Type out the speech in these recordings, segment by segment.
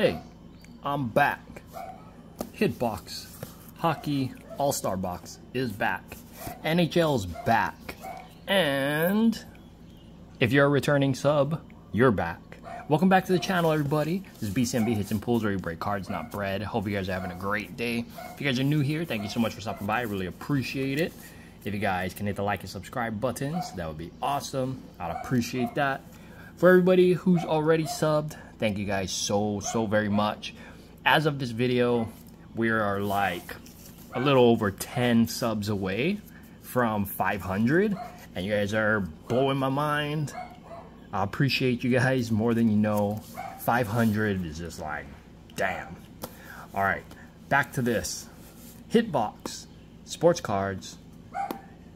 Hey, I'm back. Hitbox Hockey All-Star Box is back. NHL's back. And if you're a returning sub, you're back. Welcome back to the channel, everybody. This is BCNB Hits and Pulls, where you break cards, not bread. Hope you guys are having a great day. If you guys are new here, thank you so much for stopping by. I really appreciate it. If you guys can hit the like and subscribe buttons, that would be awesome. I'd appreciate that. For everybody who's already subbed, thank you guys so, so very much. As of this video, we are like a little over 10 subs away from 500 and you guys are blowing my mind I appreciate you guys more than you know. 500 is just like, damn. All right, back to this. Hitbox, sports cards.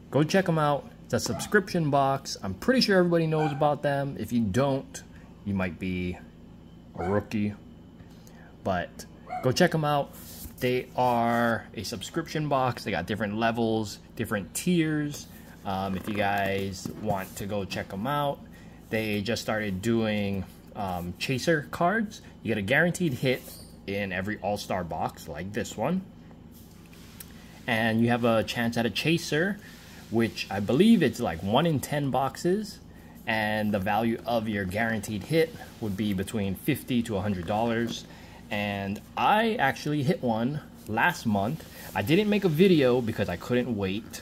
Go check them out. A subscription box. I'm pretty sure everybody knows about them. If you don't, you might be a rookie. But go check them out. They are a subscription box. They got different levels, different tiers. Um, if you guys want to go check them out, they just started doing um, chaser cards. You get a guaranteed hit in every all-star box like this one. And you have a chance at a chaser, which I believe it's like 1 in 10 boxes. And the value of your guaranteed hit would be between 50 to $100. And I actually hit one last month. I didn't make a video because I couldn't wait.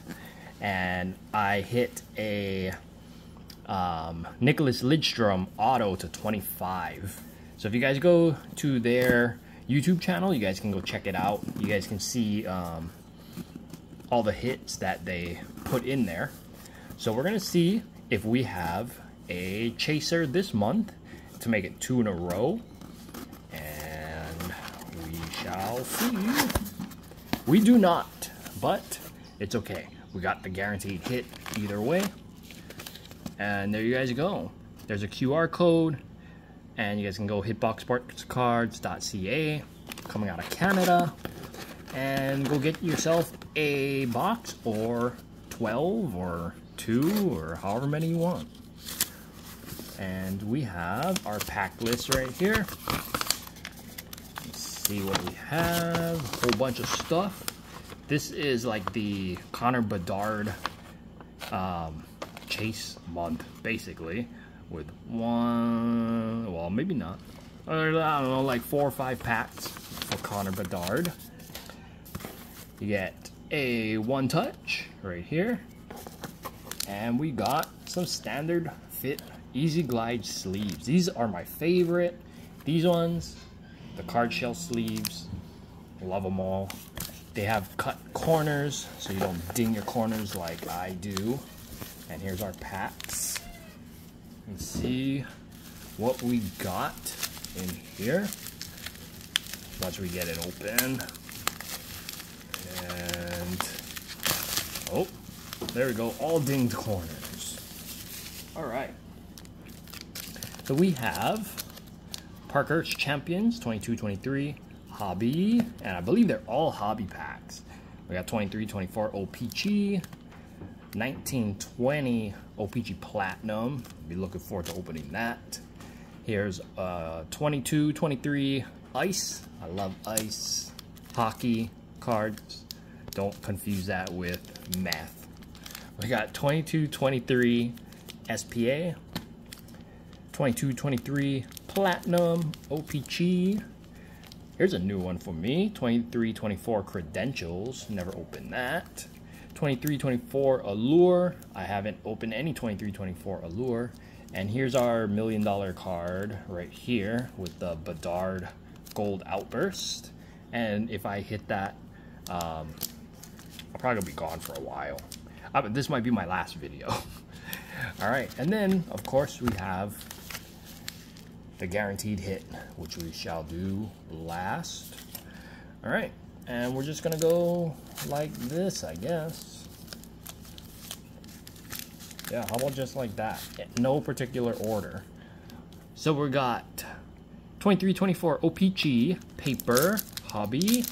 And I hit a um, Nicklas Lidstrom auto to 25. So if you guys go to their YouTube channel, you guys can go check it out. You guys can see um, all the hits that they put in there. So we're going to see if we have a chaser this month to make it two in a row. And we shall see. We do not, but it's okay. We got the guaranteed hit either way. And there you guys go. There's a QR code, and you guys can go hitboxsportscards.ca, coming out of Canada, and go get yourself a box or 12 or two or however many you want. And we have our pack list right here. Let's see what we have. A whole bunch of stuff. This is like the Connor Bedard um, chase month, basically, with one, well, maybe not. I don't know, like four or five packs for Connor Bedard. You get a one touch right here. And we got some standard fit easy glide sleeves. These are my favorite. These ones, the card shell sleeves, love them all. They have cut corners so you don't ding your corners like I do. And here's our packs. Let's see what we got in here. Once we get it open. And, oh, there we go, all dinged corners. All right. So we have Parkhurst Champions 22-23 Hobby, and I believe they're all hobby packs. We got 23-24 OPC, 1920 OPC Platinum. Be looking forward to opening that. Here's uh, 22, 23 Ice. I love Ice. Hockey cards. Don't confuse that with math. We got 22, 23 SPA. 22, 23 Platinum OPC. Here's a new one for me. 23, 24 Credentials. Never opened that. 2324 Allure. I haven't opened any 2324 Allure. And here's our million dollar card right here with the Bedard Gold Outburst. And if I hit that, um, I'll probably be gone for a while. Uh, but this might be my last video. All right, and then of course we have the guaranteed hit, which we shall do last. All right, and we're just gonna go like this, I guess. Yeah, how about just like that? No particular order. So we got 2324 OPC, paper, hobby.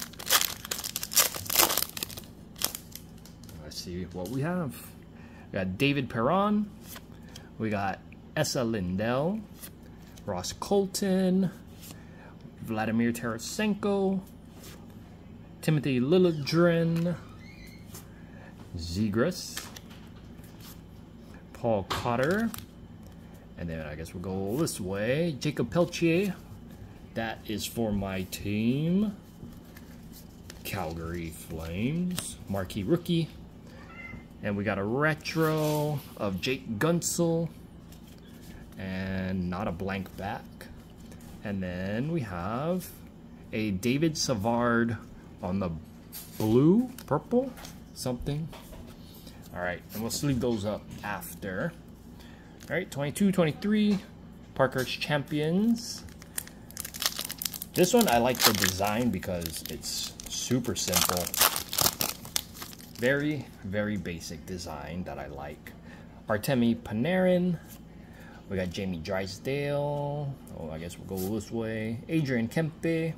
See what we have. We got David Perron. We got Esa Lindell. Ross Colton. Vladimir Tarasenko, Timothy Liljegren, Zegras, Paul Cotter, and then I guess we'll go this way. Jakob Pelletier, that is for my team. Calgary Flames, marquee rookie. And we got a retro of Jake Guentzel, and not a blank back. And then we have a David Savard on the blue, purple, something. All right, and we'll sleeve those up after. All right, 22, 23, Parkhurst Champions. This one, I like the design because it's super simple. Very, very basic design that I like. Artemi Panarin. We got Jamie Drysdale. Oh, I guess we'll go this way. Adrian Kempe.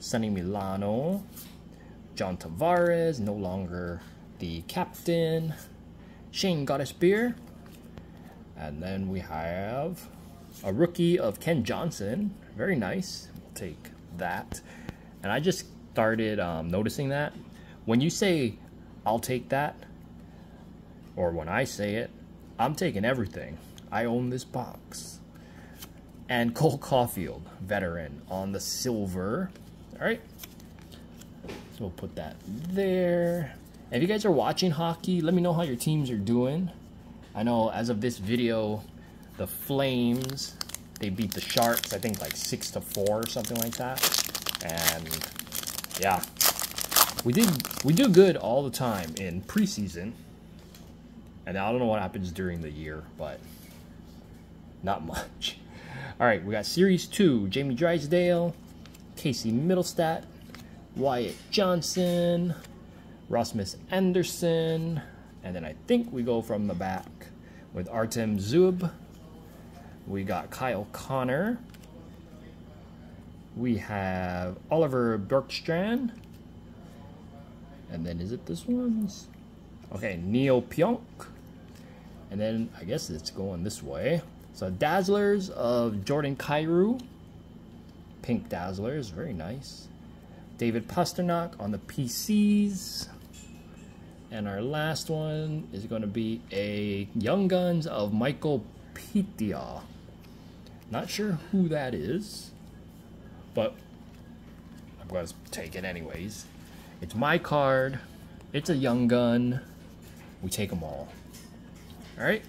Sonny Milano. John Tavares, no longer the captain. Shayne Gostisbehere. And then we have a rookie of Kent Johnson. Very nice. We'll take that. And I just started um, noticing that. When you say, I'll take that, or when I say it, I'm taking everything. I own this box. And Cole Caufield, veteran, on the silver. All right. So we'll put that there. if you guys are watching hockey, let me know how your teams are doing. I know as of this video, the Flames, they beat the Sharks, I think like 6 to 4 or something like that. And yeah, we did we do good all the time in preseason. And I don't know what happens during the year, but not much. All right, we got Series 2, Jamie Drysdale, Casey Mittelstadt, Wyatt Johnston, Rasmus Andersson, and then I think we go from the back with Artem Zub. We got Kyle Connor. We have Oliver Bjorkstrand. And then is it this one? Okay, Neal Pionk. And then I guess it's going this way. So Dazzlers of Jordan Kyrou. Pink Dazzlers, very nice. David Pastrnak on the PCs. And our last one is going to be a Young Guns of Michael Pitia. Not sure who that is, but I'm going to take it anyways. It's my card. It's a Young Gun. We take them all. All right.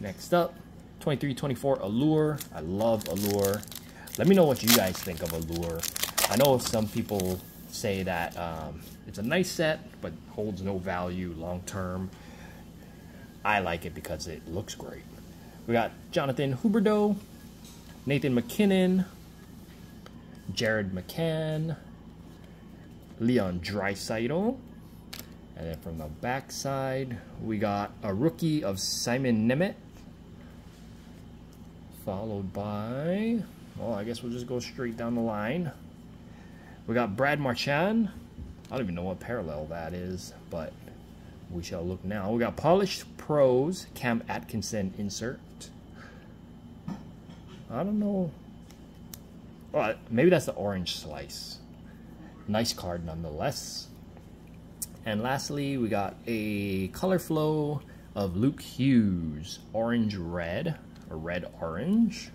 Next up, 2324 Allure. I love Allure. Let me know what you guys think of Allure. I know some people say that um, it's a nice set, but holds no value long term. I like it because it looks great. We got Jonathan Huberdeau, Nathan MacKinnon, Jared McCann, Leon Draisaitl, and then from the backside, we got a rookie of Simon Nemec, followed by, well, I guess we'll just go straight down the line. We got Brad Marchand. I don't even know what parallel that is, but we shall look now. We got Polished Pros, Cam Atkinson insert. I don't know. Well, maybe that's the orange slice. Nice card nonetheless. And lastly, we got a color flow of Luke Hughes, orange red, or red orange.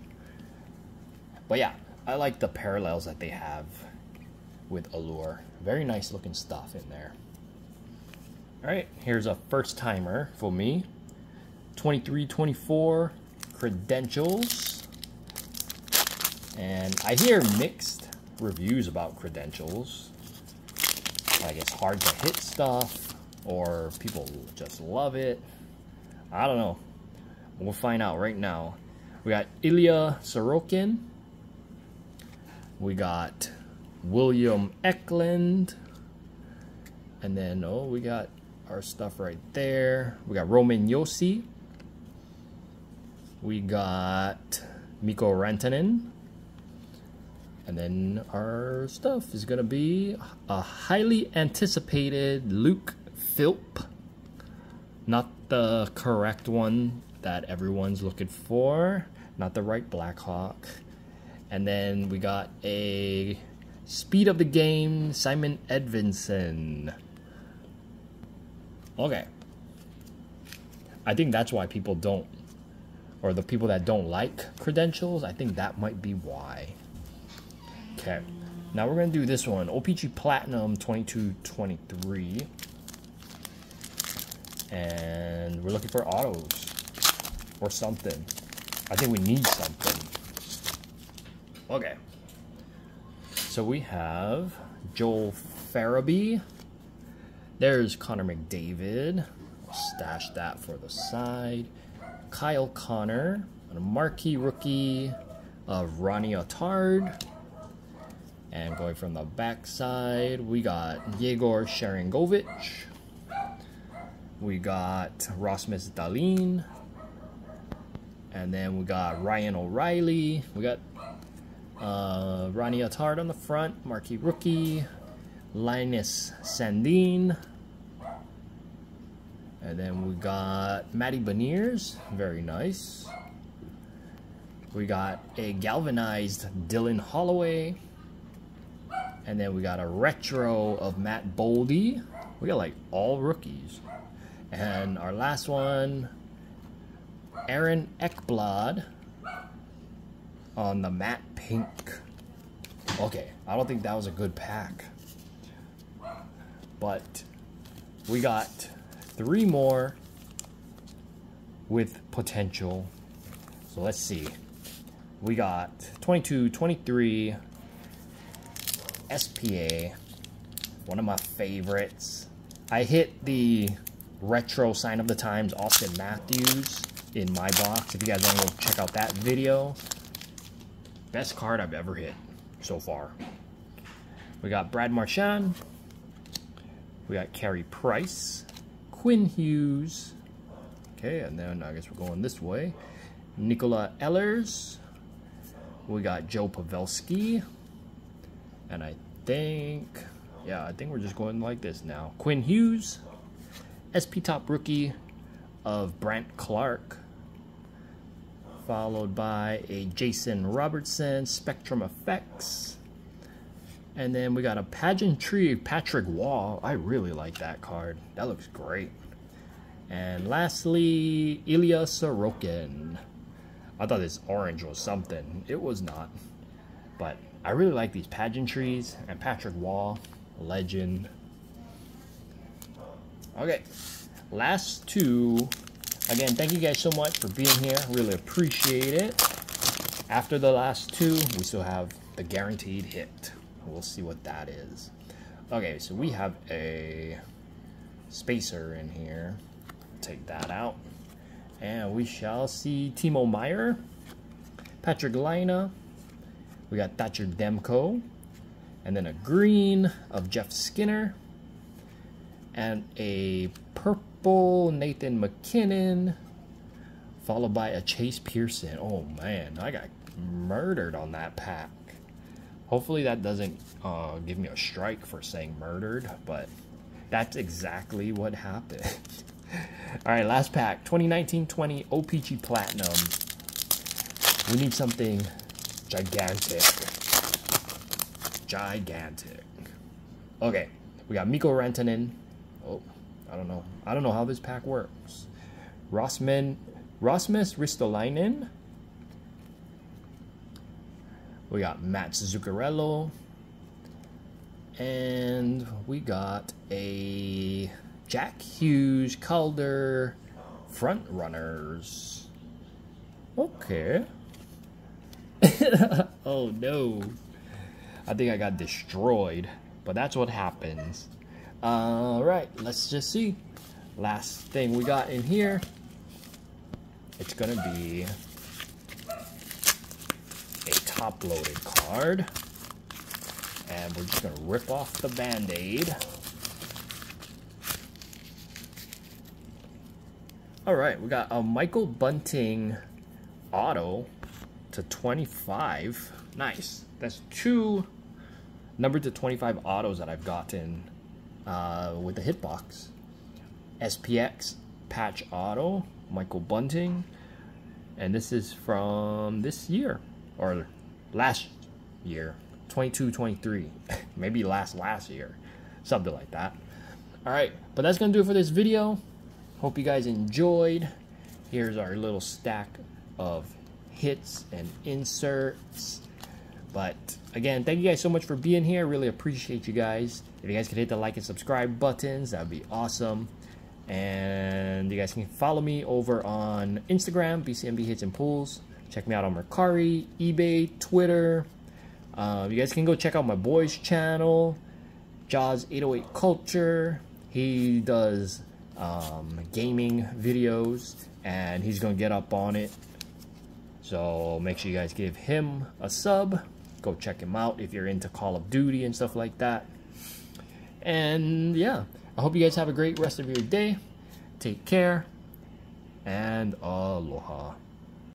But yeah, I like the parallels that they have with Allure. Very nice looking stuff in there. All right, here's a first timer for me. 2324 credentials. And I hear mixed reviews about credentials. Like it's hard to hit stuff or people just love it. I don't know. We'll find out right now. We got Ilya Sorokin. We got William Eklund. And then, oh, we got our stuff right there. We got Roman Josi. We got Mikko Rantanen. And then our stuff is going to be a highly anticipated Luke Philp. Not the correct one that everyone's looking for. Not the right Blackhawk. And then we got a speed of the game, Simon Edvinsson. Okay. I think that's why people don't, or the people that don't like credentials, I think that might be why. Okay. Now we're going to do this one. OPC Platinum 2223. And we're looking for autos or something. I think we need something. Okay. So we have Joel Farabee. There's Connor McDavid. I'll stash that for the side. Kyle Connor. A marquee rookie of Ronnie Attard. And going from the backside, we got Yegor Sharangovich. We got Rasmus Dahlin. And then we got Ryan O'Reilly. We got uh, Ronnie Attard on the front, marquee rookie. Linus Sandin. And then we got Matty Beniers. Very nice. We got a galvanized Dylan Holloway. And then we got a retro of Matt Boldy. We got like all rookies. And our last one, Aaron Ekblad on the matte pink. Okay, I don't think that was a good pack. But we got three more with potential. So let's see. We got 22, 23, SPA, one of my favorites. I hit the retro sign of the times Auston Matthews in my box. If you guys want to go check out that video, best card I've ever hit so far. We got Brad Marchand. We got Carey Price. Quinn Hughes. Okay, and then I guess we're going this way. Nicola Ehlers. We got Joe Pavelski. And I think, yeah, I think we're just going like this now. Quinn Hughes, SP Top Rookie of Brandt Clarke, followed by a Jason Robertson Spectrum Effects. And then we got a Pageantry Patrick Roy. I really like that card. That looks great. And lastly, Ilya Sorokin. I thought this orange was something. It was not. But I really like these pageantries and Patrick Roy, legend. Okay, last two. Again, thank you guys so much for being here. Really appreciate it. After the last two, we still have the guaranteed hit. We'll see what that is. Okay, so we have a spacer in here. Take that out. And we shall see Timo Meier, Patrik Laine, we got Thatcher Demko, and then a green of Jeff Skinner, and a purple Nathan MacKinnon, followed by a Chase Pearson. Oh man, I got murdered on that pack. Hopefully that doesn't uh, give me a strike for saying murdered, but that's exactly what happened. All right, last pack, 2019-20 OPC Platinum. We need something Gigantic. Gigantic. Okay, we got Mikko Rantanen. Oh, I don't know. I don't know how this pack works. Rossman, Rasmus Ristolainen. We got Matt Zuccarello. And we got a Jack Hughes Calder front runners. Okay. oh no. I think I got destroyed. But that's what happens. Alright, let's just see. Last thing we got in here. It's gonna be a top-loaded card. And we're just gonna rip off the band-aid. Alright, we got a Michael Bunting auto to 25. Nice. That's two number to 25 autos that I've gotten uh, with the hitbox. SPX patch auto, Michael Bunting. And this is from this year, or last year, 22, 23, maybe last last year, something like that. All right, but that's gonna do it for this video. Hope you guys enjoyed. Here's our little stack of hits and inserts. But again, thank you guys so much for being here. Really appreciate you guys. If you guys could hit the like and subscribe buttons, that would be awesome. And you guys can follow me over on Instagram, BCNB Hits and Pulls. Check me out on Mercari, eBay, Twitter. Uh, you guys can go check out my boy's channel, Jaws 808 Culture. He does um, gaming videos and he's going to get up on it. So make sure you guys give him a sub. Go check him out if you're into Call of Duty and stuff like that. And yeah, I hope you guys have a great rest of your day. Take care and aloha.